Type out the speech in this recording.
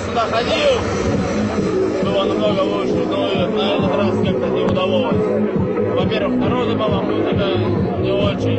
сюда ходил, было намного лучше, но на этот раз как-то не удалось. Во-первых, народу была музыка не очень.